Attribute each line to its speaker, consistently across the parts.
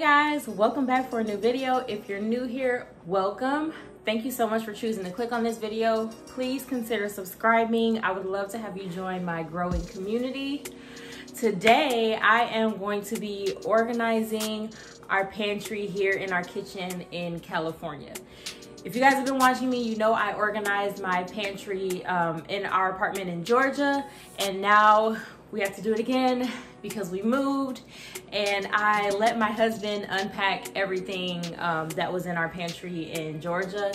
Speaker 1: guys welcome back for a new video. If you're new here welcome. Thank you so much for choosing to click on this video. Please consider subscribing. I would love to have you join my growing community. Today i am going to be organizing our pantry here in our kitchen in california. If you guys have been watching me, you know I organized my pantry um, in our apartment in Georgia, and now we have to do it again because we moved and I let my husband unpack everything um, that was in our pantry in Georgia.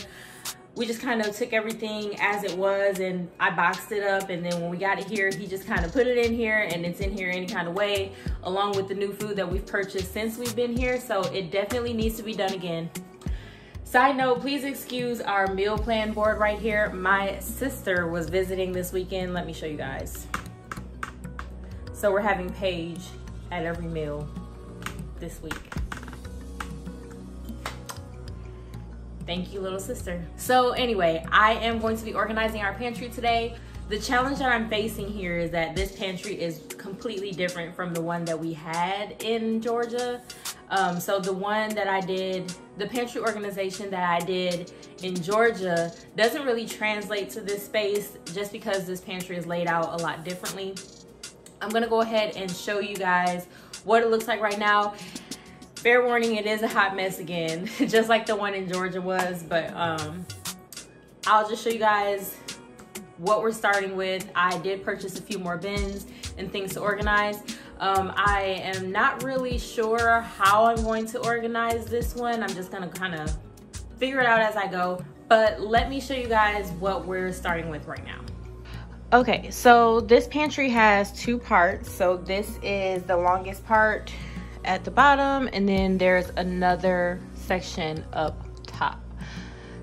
Speaker 1: We just kind of took everything as it was and I boxed it up and then when we got it here, he just kind of put it in here and it's in here any kind of way along with the new food that we've purchased since we've been here. So it definitely needs to be done again. Side note, please excuse our meal plan board right here. My sister was visiting this weekend. Let me show you guys. So we're having Paige at every meal this week. Thank you, little sister. So anyway, I am going to be organizing our pantry today. The challenge that I'm facing here is that this pantry is completely different from the one that we had in Georgia. Um, so the one that I did, the pantry organization that I did in Georgia doesn't really translate to this space just because this pantry is laid out a lot differently. I'm gonna go ahead and show you guys what it looks like right now. Fair warning, it is a hot mess again, just like the one in Georgia was, but um, I'll just show you guys what we're starting with. I did purchase a few more bins and things to organize. Um, I am not really sure how I'm going to organize this one. I'm just gonna kind of figure it out as I go. But let me show you guys what we're starting with right now. Okay, so this pantry has two parts. So this is the longest part at the bottom and then there's another section up top.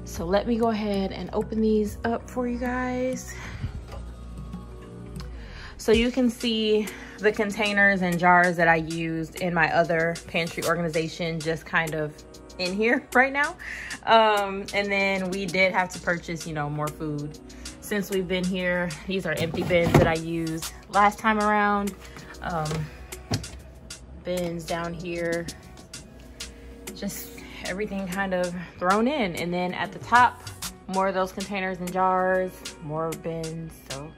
Speaker 1: So let me go ahead and open these up for you guys. So you can see the containers and jars that I used in my other pantry organization just kind of in here right now. Um, and then we did have to purchase, you know, more food since we've been here. These are empty bins that I used last time around. Um, bins down here. Just everything kind of thrown in. And then at the top, more of those containers and jars, more bins. So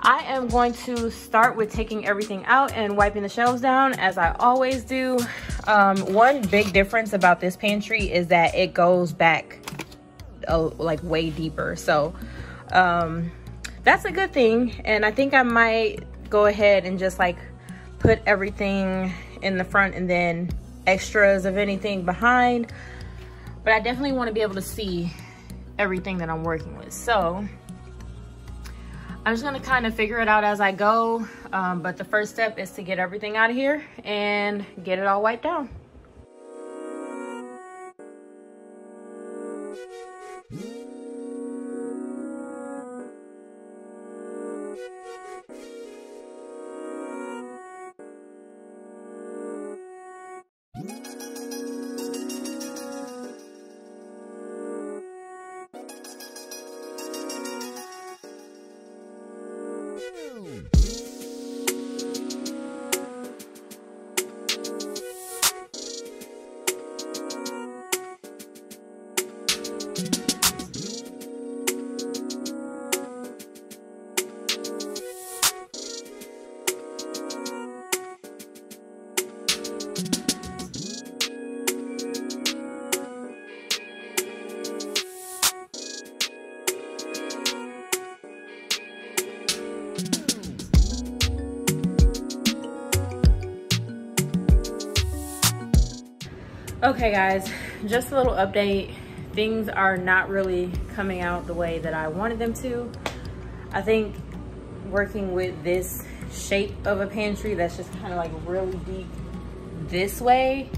Speaker 1: I am going to start with taking everything out and wiping the shelves down as I always do. Um, one big difference about this pantry is that it goes back uh, like way deeper. So um, that's a good thing. And I think I might go ahead and just like put everything in the front and then extras of anything behind. But I definitely want to be able to see everything that I'm working with. So I'm just gonna kind of figure it out as I go. Um, but the first step is to get everything out of here and get it all wiped down. Okay guys, just a little update. Things are not really coming out the way that I wanted them to. I think working with this shape of a pantry that's just kind of like really deep this way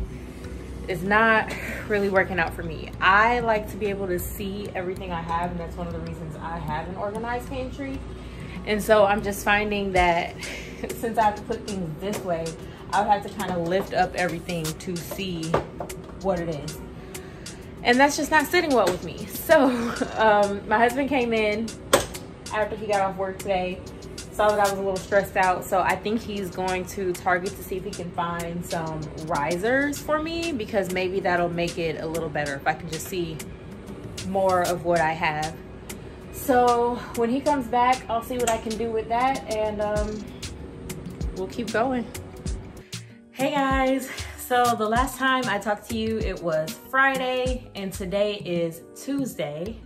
Speaker 1: is not really working out for me. I like to be able to see everything I have and that's one of the reasons I have an organized pantry. And so I'm just finding that since I have to put things this way, I would have to kind of lift up everything to see what it is. And that's just not sitting well with me. So um, my husband came in after he got off work today saw that I was a little stressed out. So I think he's going to Target to see if he can find some risers for me because maybe that'll make it a little better if I can just see more of what I have. So when he comes back, I'll see what I can do with that and um, we'll keep going. Hey guys, so the last time I talked to you, it was Friday and today is Tuesday.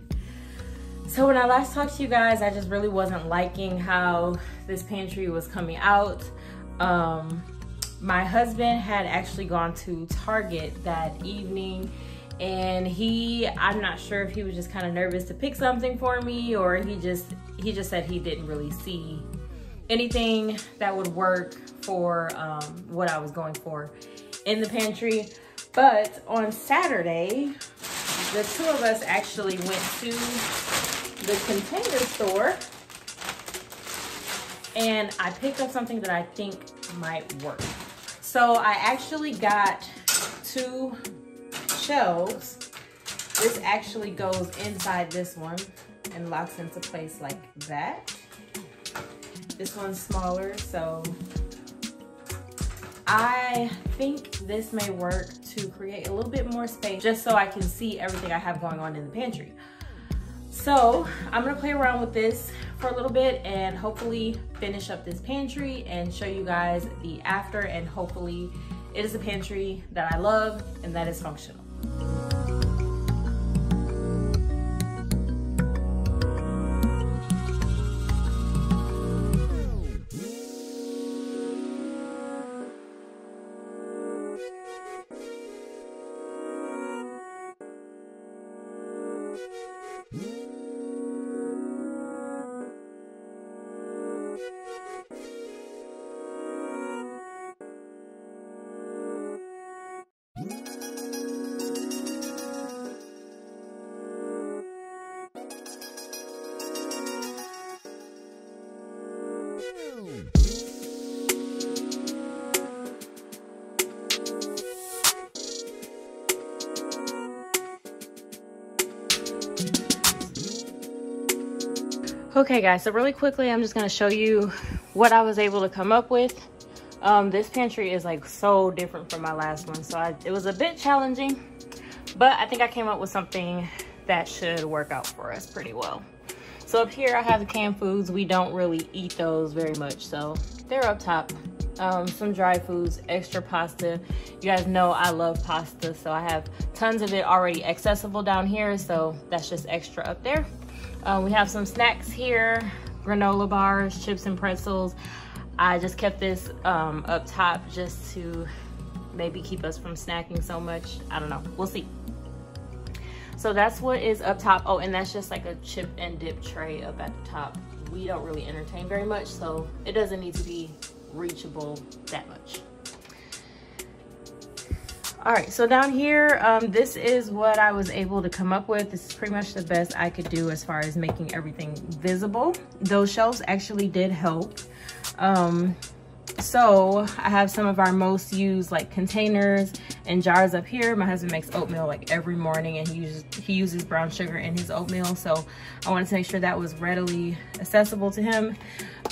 Speaker 1: So when I last talked to you guys, I just really wasn't liking how this pantry was coming out. Um, my husband had actually gone to Target that evening and he i'm not sure if he was just kind of nervous to pick something for me or he just he just said he didn't really see anything that would work for um, what i was going for in the pantry but on saturday the two of us actually went to the container store and I picked up something that I think might work. So I actually got two shelves. This actually goes inside this one and locks into place like that. This one's smaller, so I think this may work to create a little bit more space just so I can see everything I have going on in the pantry. So I'm gonna play around with this for a little bit and hopefully finish up this pantry and show you guys the after and hopefully it is a pantry that I love and that is functional. Okay guys, so really quickly, I'm just gonna show you what I was able to come up with. Um, this pantry is like so different from my last one. So I, it was a bit challenging, but I think I came up with something that should work out for us pretty well. So up here I have the canned foods. We don't really eat those very much. So they're up top. Um, some dry foods, extra pasta. You guys know I love pasta. So I have tons of it already accessible down here. So that's just extra up there. Um, we have some snacks here, granola bars, chips and pretzels. I just kept this um, up top just to maybe keep us from snacking so much. I don't know, we'll see. So that's what is up top. Oh, and that's just like a chip and dip tray up at the top. We don't really entertain very much, so it doesn't need to be reachable that much. All right, so down here, um, this is what I was able to come up with. This is pretty much the best I could do as far as making everything visible. Those shelves actually did help. Um, so I have some of our most used like containers and jars up here. My husband makes oatmeal like every morning and he uses, he uses brown sugar in his oatmeal. So I wanted to make sure that was readily accessible to him.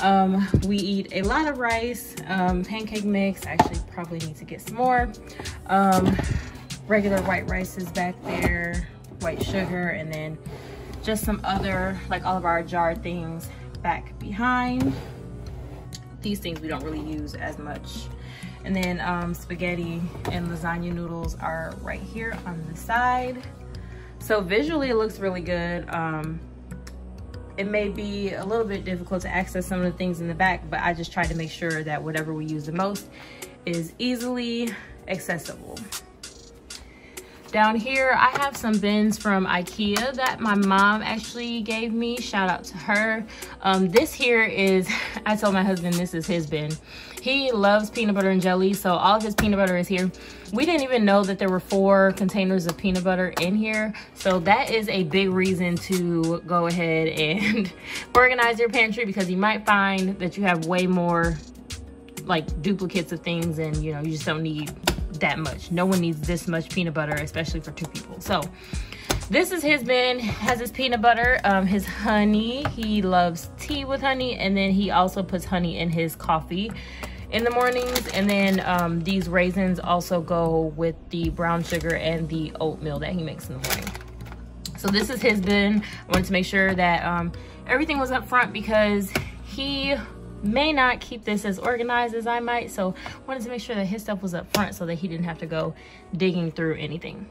Speaker 1: Um, we eat a lot of rice, um, pancake mix. I actually probably need to get some more. Um, regular white rice is back there, white sugar, and then just some other, like all of our jar things back behind these things we don't really use as much. And then um, spaghetti and lasagna noodles are right here on the side. So visually it looks really good. Um, it may be a little bit difficult to access some of the things in the back, but I just try to make sure that whatever we use the most is easily accessible. Down here, I have some bins from Ikea that my mom actually gave me. Shout out to her. Um, this here is, I told my husband this is his bin. He loves peanut butter and jelly, so all of his peanut butter is here. We didn't even know that there were four containers of peanut butter in here. So that is a big reason to go ahead and organize your pantry because you might find that you have way more like duplicates of things and you know, you just don't need that much. No one needs this much peanut butter, especially for two people. So this is his bin has his peanut butter um his honey he loves tea with honey and then he also puts honey in his coffee in the mornings and then um, these raisins also go with the brown sugar and the oatmeal that he makes in the morning so this is his bin i wanted to make sure that um, everything was up front because he may not keep this as organized as i might so wanted to make sure that his stuff was up front so that he didn't have to go digging through anything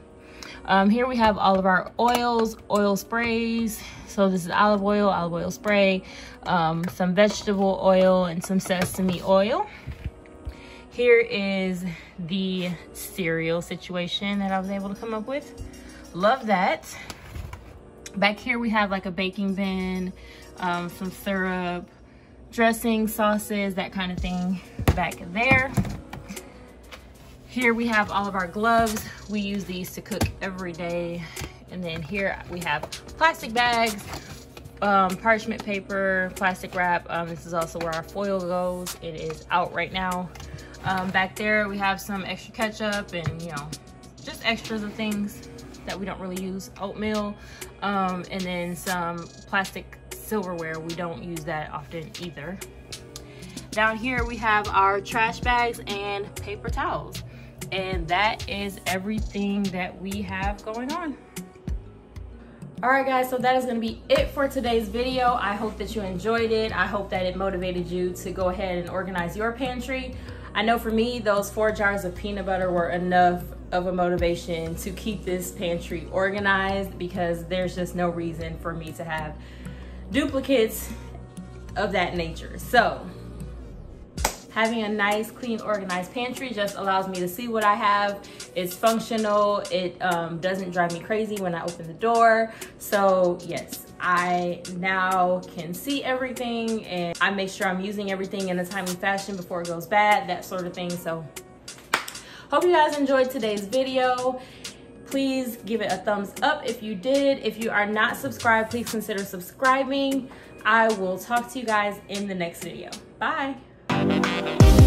Speaker 1: um, here we have all of our oils, oil sprays. So this is olive oil, olive oil spray, um, some vegetable oil, and some sesame oil. Here is the cereal situation that I was able to come up with. Love that. Back here we have like a baking bin, um, some syrup, dressing, sauces, that kind of thing back there. Here we have all of our gloves. We use these to cook every day. And then here we have plastic bags, um, parchment paper, plastic wrap. Um, this is also where our foil goes. It is out right now. Um, back there we have some extra ketchup and you know, just extras of things that we don't really use. Oatmeal, um, and then some plastic silverware. We don't use that often either. Down here we have our trash bags and paper towels and that is everything that we have going on all right guys so that is going to be it for today's video i hope that you enjoyed it i hope that it motivated you to go ahead and organize your pantry i know for me those four jars of peanut butter were enough of a motivation to keep this pantry organized because there's just no reason for me to have duplicates of that nature so having a nice, clean, organized pantry just allows me to see what I have. It's functional. It um, doesn't drive me crazy when I open the door. So yes, I now can see everything and I make sure I'm using everything in a timely fashion before it goes bad, that sort of thing. So hope you guys enjoyed today's video please give it a thumbs up if you did. If you are not subscribed, please consider subscribing. I will talk to you guys in the next video. Bye.